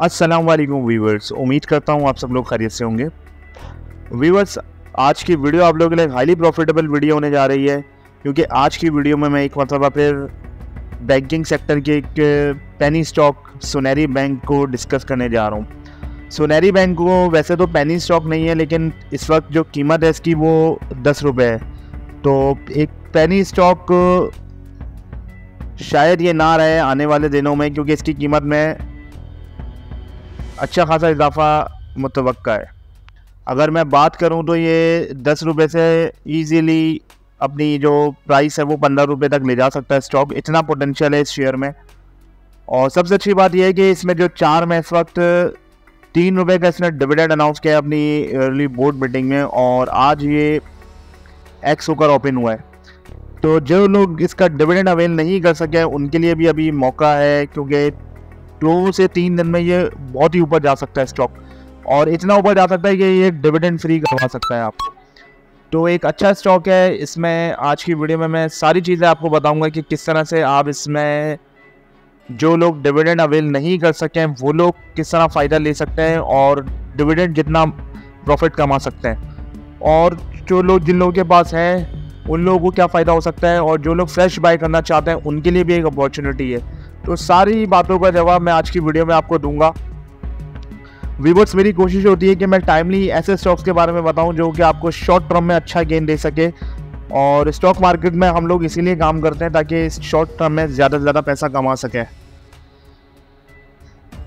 अस्सलाम वालेकुम व्यूवर्स उम्मीद करता हूँ आप सब लोग खैरियत से होंगे। व्यूवर्स आज की वीडियो आप लोगों के लिए हाईली प्रॉफिटेबल वीडियो होने जा रही है, क्योंकि आज की वीडियो में मैं एक मतलब फिर बैंकिंग सेक्टर के एक पेनी स्टॉक सुनहरी बैंक को डिस्कस करने जा रहा हूँ। सुनहरी बैंक को वैसे तो पेनी स्टॉक नहीं है, लेकिन इस वक्त जो कीमत है इसकी वो दस रुपये है। तो एक पेनी स्टॉक शायद ये ना रहे आने वाले दिनों में, क्योंकि इसकी कीमत में अच्छा खासा इजाफा मुतव है। अगर मैं बात करूँ तो ये दस रुपये से इजीली अपनी जो प्राइस है वो पंद्रह रुपये तक ले जा सकता है स्टॉक इतना पोटेंशियल है इस शेयर में। और सबसे अच्छी बात यह है कि इसमें जो चार में इस वक्त तीन रुपये का इसने डिविडेंड अनाउंस किया है अपनी अर्ली बोर्ड मीटिंग में और आज ये एक्स होकर ओपन हुआ है। तो जो लोग इसका डिविडेंड अवेल नहीं कर सके, उनके लिए भी अभी मौका है, क्योंकि दो से तीन दिन में ये बहुत ही ऊपर जा सकता है स्टॉक और इतना ऊपर जा सकता है कि ये डिविडेंड फ्री करवा सकता है आपको तो एक अच्छा स्टॉक है, इसमें आज की वीडियो में मैं सारी चीज़ें आपको बताऊँगा कि किस तरह से आप इसमें जो लोग डिविडेंड अवेल नहीं कर सके वो लोग किस तरह फ़ायदा ले सकते हैं और डिविडेंड जितना प्रॉफिट कमा सकते हैं। और जो लोग, जिन लोगों के पास है, उन लोगों को क्या फ़ायदा हो सकता है और जो लोग फ्रेश बाय करना चाहते हैं, उनके लिए भी एक अपॉर्चुनिटी है। तो सारी बातों का जवाब मैं आज की वीडियो में आपको दूँगा। वीवर्स मेरी कोशिश होती है कि मैं टाइमली ऐसे स्टॉक्स के बारे में बताऊँ जो कि आपको शॉर्ट टर्म में अच्छा गेन दे सके। और स्टॉक मार्केट में हम लोग इसीलिए काम करते हैं ताकि इस शॉर्ट टर्म में ज़्यादा से ज़्यादा पैसा कमा सकें।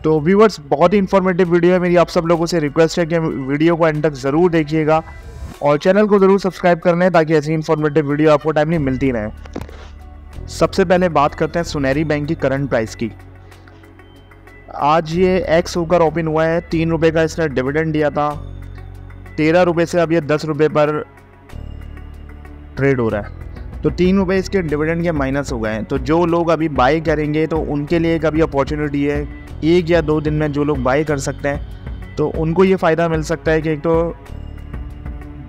तो व्यूवर्स बहुत ही इन्फॉर्मेटिव वीडियो है मेरी। आप सब लोगों से रिक्वेस्ट है कि वीडियो को एंड तक ज़रूर देखिएगा। और चैनल को ज़रूर सब्सक्राइब कर लें ताकि ऐसी इन्फॉर्मेटिव वीडियो आपको टाइमली मिलती रहे। सबसे पहले बात करते हैं सुनहरी बैंक की करंट प्राइस की। आज ये एक्स होकर ओपन हुआ है, तीन रुपये का इसने डिविडेंड दिया था। तेरह रुपये से अब ये दस रुपये पर ट्रेड हो रहा है। तो तीन रुपये इसके डिविडेंड के माइनस हो गए हैं। तो जो लोग अभी बाई करेंगे तो उनके लिए एक अभी अपॉर्चुनिटी है। एक या दो दिन में जो लोग बाई कर सकते हैं तो उनको ये फ़ायदा मिल सकता है कि एक तो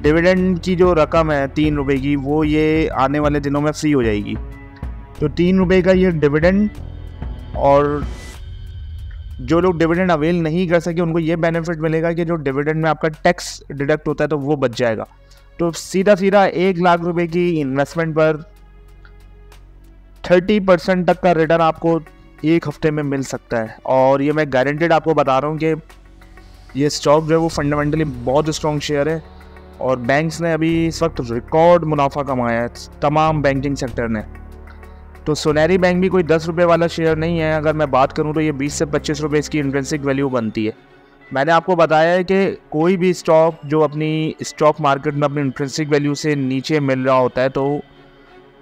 डिविडेंड की जो रकम है, तीन रुपये की, वो ये आने वाले दिनों में फ्री हो जाएगी। तो तीन रुपये का ये डिविडेंड और जो लोग डिविडेंड अवेल नहीं कर सके, उनको ये बेनिफिट मिलेगा कि जो डिविडेंड में आपका टैक्स डिडक्ट होता है तो वो बच जाएगा। तो सीधा सीधा एक लाख रुपए की इन्वेस्टमेंट पर थर्टी परसेंट तक का रिटर्न आपको एक हफ़्ते में मिल सकता है। और ये मैं गारंटेड आपको बता रहा हूँ कि ये स्टॉक जो है वो फंडामेंटली बहुत स्ट्रॉन्ग शेयर है और बैंक्स ने अभी इस वक्त रिकॉर्ड मुनाफा कमाया है, तमाम बैंकिंग सेक्टर ने। तो सोनेरी बैंक भी कोई दस रुपये वाला शेयर नहीं है। अगर मैं बात करूँ तो ये बीस से पच्चीस रुपये इसकी इंट्रेंसिक वैल्यू बनती है। मैंने आपको बताया है कि कोई भी स्टॉक जो अपनी स्टॉक मार्केट में अपनी इंट्रेंसिक वैल्यू से नीचे मिल रहा होता है तो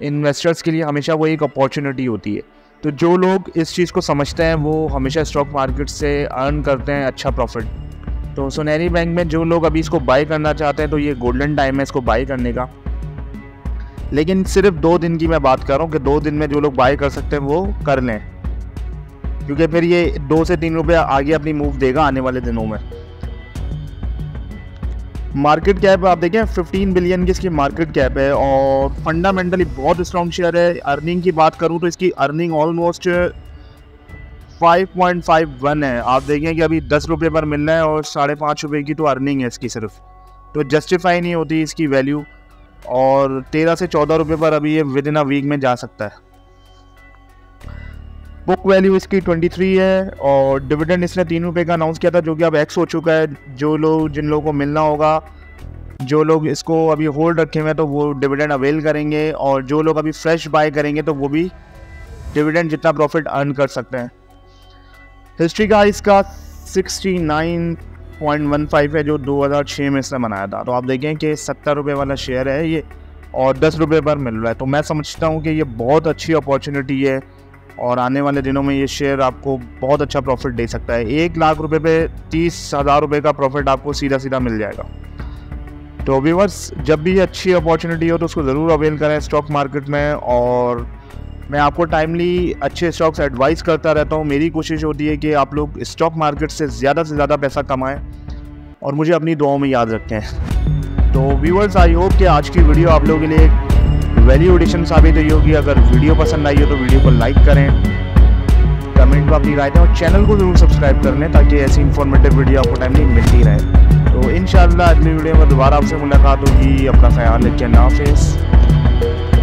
इन्वेस्टर्स के लिए हमेशा वो एक अपॉर्चुनिटी होती है। तो जो लोग इस चीज़ को समझते हैं, वो हमेशा स्टॉक मार्केट से अर्न करते हैं अच्छा प्रॉफिट तो सुनहरी बैंक में जो लोग अभी इसको बाई करना चाहते हैं तो ये गोल्डन टाइम है इसको बाई करने का। लेकिन सिर्फ़ दो दिन की मैं बात कर रहा हूँ कि दो दिन में जो लोग बाय कर सकते हैं वो कर लें। क्योंकि फिर ये दो से तीन रुपये आगे अपनी मूव देगा आने वाले दिनों में। मार्केट कैप आप देखें 15 बिलियन की इसकी मार्केट कैप है और फंडामेंटली बहुत स्ट्रॉन्ग शेयर है। अर्निंग की बात करूँ तो इसकी अर्निंग ऑलमोस्ट 5.51 है। आप देखें कि अभी दस रुपये पर मिलना है और साढ़े पाँच रुपये की तो अर्निंग है इसकी सिर्फ़। तो जस्टिफाई नहीं होती इसकी वैल्यू और तेरह से चौदह रुपये पर अभी ये विद इन अ वीक में जा सकता है। बुक वैल्यू इसकी 23 है और डिविडेंड इसने तीन रुपये का अनाउंस किया था, जो कि अब एक्स हो चुका है। जो लोग, जिन लोगों को मिलना होगा, जो लोग इसको अभी होल्ड रखे हुए हैं तो वो डिविडेंड अवेल करेंगे और जो लोग अभी फ्रेश बाय करेंगे तो वो भी डिविडेंड जितना प्रॉफिट अर्न कर सकते हैं। हिस्ट्री का इसका 69.15 है जो 2006 में इसने बनाया था। तो आप देखें कि सत्तर रुपये वाला शेयर है ये और दस रुपये पर मिल रहा है। तो मैं समझता हूँ कि ये बहुत अच्छी अपॉर्चुनिटी है और आने वाले दिनों में ये शेयर आपको बहुत अच्छा प्रॉफिट दे सकता है। एक लाख रुपए पे तीस हज़ार रुपये का प्रॉफिट आपको सीधा सीधा मिल जाएगा। तो व्यूवर्स जब भी अच्छी अपॉर्चुनिटी हो तो उसको ज़रूर अवेल करें स्टॉक मार्केट में और मैं आपको टाइमली अच्छे स्टॉक्स एडवाइस करता रहता हूँ। मेरी कोशिश होती है कि आप लोग स्टॉक मार्केट से ज़्यादा से ज़्यादा पैसा कमाएँ और मुझे अपनी दुआओं में याद रखें। तो व्यूवर्स आई होप कि आज की वीडियो आप लोगों के लिए वैल्यू एडिशन साबित हुई होगी। अगर वीडियो पसंद आई हो तो वीडियो को लाइक करें कमेंट में अपनी राय दें और चैनल को ज़रूर सब्सक्राइब कर लें ताकि ऐसी इन्फॉर्मेटिव वीडियो आपको टाइमली मिलती रहे। तो इन अगली वीडियो में दोबारा आपसे मुलाकात होगी। अपना ख्याल रखें। हाफिज़।